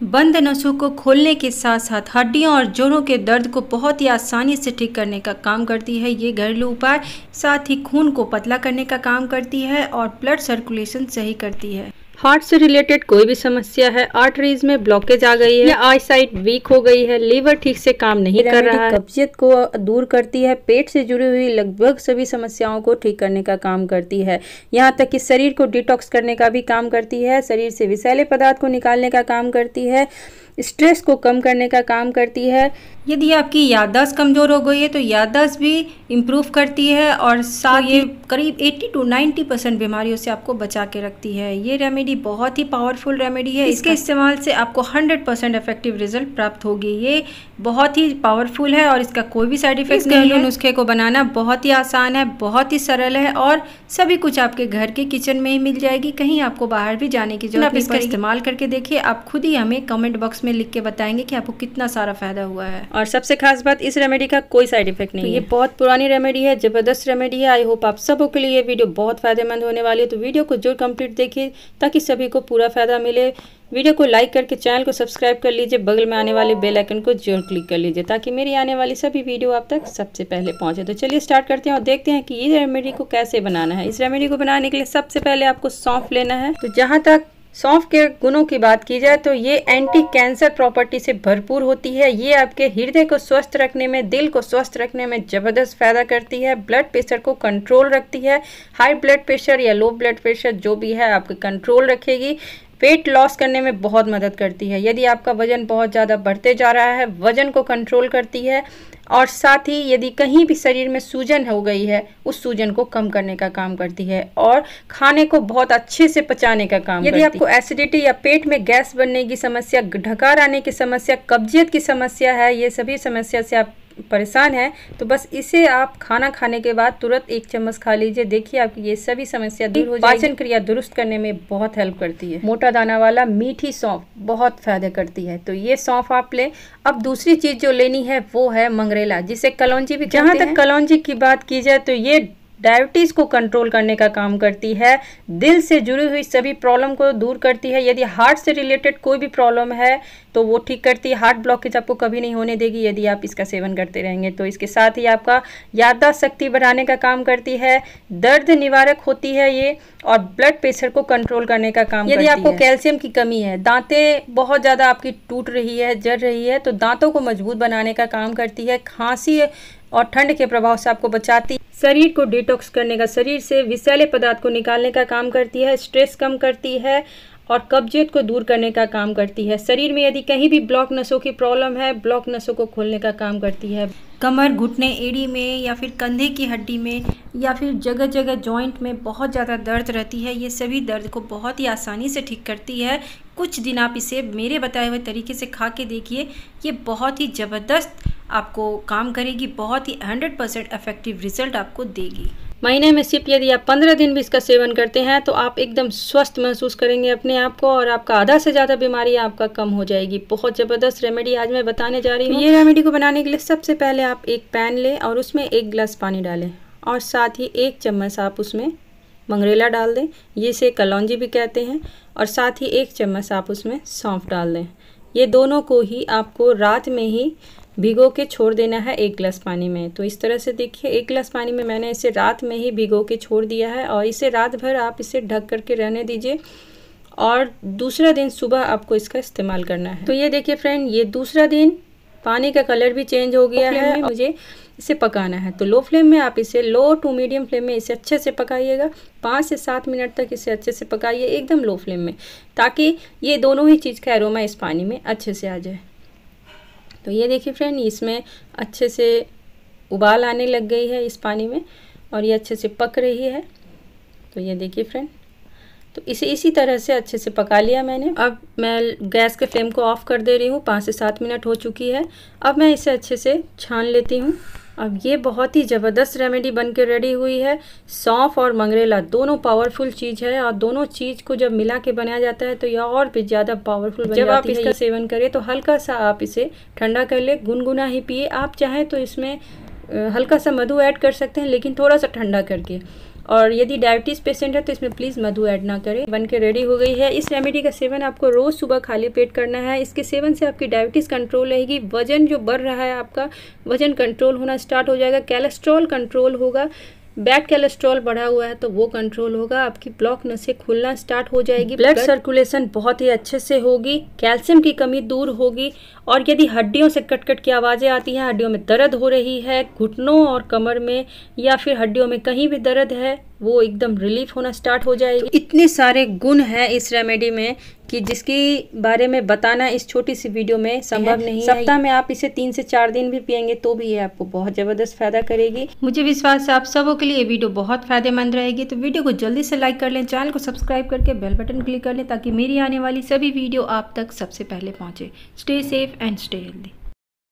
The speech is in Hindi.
बंद नसों को खोलने के साथ साथ हड्डियों और जोड़ों के दर्द को बहुत ही आसानी से ठीक करने का काम करती है। ये घरेलू उपाय साथ ही खून को पतला करने का काम करती है और ब्लड सर्कुलेशन सही करती है। हार्ट से रिलेटेड कोई भी समस्या है आर्टरीज में ब्लॉकेज आ गई है या आई साइट वीक हो गई है लीवर ठीक से काम नहीं कर रहा है। कब्जियत को दूर करती है पेट से जुड़ी हुई लगभग सभी समस्याओं को ठीक करने का काम करती है। यहाँ तक कि शरीर को डिटॉक्स करने का भी काम करती है शरीर से विषैले पदार्थ को निकालने का काम करती है। स्ट्रेस को कम करने का काम करती है। यदि आपकी याददाश्त कमज़ोर हो गई है तो याददाश्त भी इम्प्रूव करती है और साथ तो ये करीब 80 टू 90 परसेंट बीमारियों से आपको बचा के रखती है। ये रेमेडी बहुत ही पावरफुल रेमेडी है। इसके इस्तेमाल से आपको 100 परसेंट इफ़ेक्टिव रिज़ल्ट प्राप्त होगी। ये बहुत ही पावरफुल है और इसका कोई भी साइड इफ़ेक्ट नहीं है। नुस्खे को बनाना बहुत ही आसान है बहुत ही सरल है और सभी कुछ आपके घर के किचन में ही मिल जाएगी। कहीं आपको बाहर भी जाने की ज़रूरत इसका इस्तेमाल करके देखिए। आप खुद ही हमें कमेंट बॉक्स में लिख के बताएँगे कि आपको कितना सारा फ़ायदा हुआ है। और सबसे खास बात इस रेमेडी का कोई साइड इफ़ेक्ट नहीं तो ये बहुत पुरानी रेमेडी है ज़बरदस्त रेमेडी है। आई होप आप सबों के लिए वीडियो बहुत फ़ायदेमंद होने वाली है। तो वीडियो को ज़रूर कंप्लीट देखिए ताकि सभी को पूरा फ़ायदा मिले। वीडियो को लाइक करके चैनल को सब्सक्राइब कर लीजिए। बगल में आने वाले बेल आइकन को ज़रूर क्लिक कर लीजिए ताकि मेरी आने वाली सभी वीडियो आप तक सबसे पहले पहुँचे। तो चलिए स्टार्ट करते हैं और देखते हैं कि ये रेमेडी को कैसे बनाना है। इस रेमेडी को बनाने के लिए सबसे पहले आपको सौंफ लेना है। तो जहाँ तक सौंफ के गुणों की बात की जाए तो ये एंटी कैंसर प्रॉपर्टी से भरपूर होती है। ये आपके हृदय को स्वस्थ रखने में, दिल को स्वस्थ रखने में ज़बरदस्त फ़ायदा करती है। ब्लड प्रेशर को कंट्रोल रखती है। हाई ब्लड प्रेशर या लो ब्लड प्रेशर जो भी है, आपके कंट्रोल रखेगी। वेट लॉस करने में बहुत मदद करती है। यदि आपका वज़न बहुत ज़्यादा बढ़ते जा रहा है वज़न को कंट्रोल करती है और साथ ही यदि कहीं भी शरीर में सूजन हो गई है उस सूजन को कम करने का काम करती है और खाने को बहुत अच्छे से पचाने का काम यदि आपको एसिडिटी या पेट में गैस बनने की समस्या ढकार आने की समस्या कब्जियत की समस्या है ये सभी समस्या से आप परेशान है तो बस इसे आप खाना खाने के बाद तुरंत एक चम्मच खा लीजिए। देखिए आपकी ये सभी समस्या दूर हो पाचन क्रिया दुरुस्त करने में बहुत हेल्प करती है। मोटा दाना वाला मीठी सौंफ बहुत फ़ायदा करती है। तो ये सौंफ आप लें। अब दूसरी चीज़ जो लेनी है वो है मंगरेला जिसे कलौजी भी जहाँ तक कलौजी की बात की जाए तो ये डायबिटीज़ को कंट्रोल करने का काम करती है। दिल से जुड़ी हुई सभी प्रॉब्लम को दूर करती है। यदि हार्ट से रिलेटेड कोई भी प्रॉब्लम है तो वो ठीक करती है। हार्ट ब्लॉकेज आपको कभी नहीं होने देगी यदि आप इसका सेवन करते रहेंगे। तो इसके साथ ही आपका याददाश्त शक्ति बढ़ाने का काम करती है दर्द निवारक होती है ये और ब्लड प्रेशर को कंट्रोल करने का काम यदि आपको कैल्शियम की कमी है दांतें बहुत ज़्यादा आपकी टूट रही है जर रही है तो दांतों को मज़बूत बनाने का काम करती है। खांसी और ठंड के प्रभाव से आपको बचाती शरीर को डिटॉक्स करने का शरीर से विषैले पदार्थ को निकालने का काम करती है। स्ट्रेस कम करती है और कब्जियत को दूर करने का काम करती है। शरीर में यदि कहीं भी ब्लॉक नसों की प्रॉब्लम है, ब्लॉक नसों को खोलने का काम करती है। कमर, घुटने, एड़ी में या फिर कंधे की हड्डी में या फिर जगह जगह जॉइंट में बहुत ज़्यादा दर्द रहती है। ये सभी दर्द को बहुत ही आसानी से ठीक करती है। कुछ दिन आप इसे मेरे बताए हुए तरीके से खा के देखिए। ये बहुत ही ज़बरदस्त आपको काम करेगी, बहुत ही हंड्रेड परसेंट इफ़ेक्टिव रिज़ल्ट आपको देगी। महीने में सिर्फ़ यदि आप पंद्रह दिन भी इसका सेवन करते हैं तो आप एकदम स्वस्थ महसूस करेंगे अपने आप को और आपका आधा से ज़्यादा बीमारी आपका कम हो जाएगी। बहुत ज़बरदस्त रेमेडी आज मैं बताने जा रही हूँ। ये रेमेडी को बनाने के लिए सबसे पहले आप एक पैन लें और उसमें एक गिलास पानी डालें और साथ ही एक चम्मच आप उसमें मंगरेला डाल दें ये इसे कलौजी भी कहते हैं और साथ ही एक चम्मच आप उसमें सौंफ डाल दें। ये दोनों को ही आपको रात में ही भिगो के छोड़ देना है एक गिलास पानी में। तो इस तरह से देखिए एक गिलास पानी में मैंने इसे रात में ही भिगो के छोड़ दिया है और इसे रात भर आप इसे ढक करके रहने दीजिए और दूसरा दिन सुबह आपको इसका इस्तेमाल करना है। तो ये देखिए फ्रेंड ये दूसरा दिन पानी का कलर भी चेंज हो गया है मुझे इसे पकाना है। तो लो फ्लेम में आप इसे लो टू मीडियम फ्लेम में इसे अच्छे से पकाइएगा। पाँच से सात मिनट तक इसे अच्छे से पकाइए एकदम लो फ्लेम में ताकि ये दोनों ही चीज़ का एरोमा इस पानी में अच्छे से आ जाए। तो ये देखिए फ्रेंड इसमें अच्छे से उबाल आने लग गई है इस पानी में और ये अच्छे से पक रही है। तो ये देखिए फ्रेंड तो इसे इसी तरह से अच्छे से पका लिया मैंने। अब मैं गैस के फ्लेम को ऑफ़ कर दे रही हूँ, पाँच से सात मिनट हो चुकी है। अब मैं इसे अच्छे से छान लेती हूँ। अब ये बहुत ही ज़बरदस्त रेमेडी बन के रेडी हुई है। सौंफ और मंगरेला दोनों पावरफुल चीज़ है। और दोनों चीज़ को जब मिला के बनाया जाता है तो यह और भी ज़्यादा पावरफुल जब आप इसका सेवन करें तो हल्का सा आप इसे ठंडा कर ले गुनगुना ही पिए। आप चाहें तो इसमें हल्का सा मधु ऐड कर सकते हैं लेकिन थोड़ा सा ठंडा करके। और यदि डायबिटीज़ पेशेंट है तो इसमें प्लीज़ मधु ऐड ना करें। बन के रेडी हो गई है। इस रेमेडी का सेवन आपको रोज़ सुबह खाली पेट करना है। इसके सेवन से आपकी डायबिटीज़ कंट्रोल रहेगी। वज़न जो बढ़ रहा है आपका, वज़न कंट्रोल होना स्टार्ट हो जाएगा। कैलेस्ट्रॉल कंट्रोल होगा। बैड कोलेस्ट्रॉल बढ़ा हुआ है तो वो कंट्रोल होगा आपकी ब्लॉक नसें खुलना स्टार्ट हो जाएगी ब्लड सर्कुलेशन बहुत ही अच्छे से होगी कैल्शियम की कमी दूर होगी और यदि हड्डियों से कटकट कट की आवाज़ें आती हैं हड्डियों में दर्द हो रही है घुटनों और कमर में या फिर हड्डियों में कहीं भी दर्द है वो एकदम रिलीफ होना स्टार्ट हो जाएगी। तो इतने सारे गुण हैं इस रेमेडी में कि जिसके बारे में बताना इस छोटी सी वीडियो में संभव नहीं है। सप्ताह में आप इसे तीन से चार दिन भी पियेंगे तो भी ये आपको बहुत ज़बरदस्त फ़ायदा करेगी। मुझे विश्वास है आप सबों के लिए ये वीडियो बहुत फ़ायदेमंद रहेगी। तो वीडियो को जल्दी से लाइक कर लें चैनल को सब्सक्राइब करके बेल बटन क्लिक कर लें ताकि मेरी आने वाली सभी वीडियो आप तक सबसे पहले पहुँचे। Stay safe and stay healthy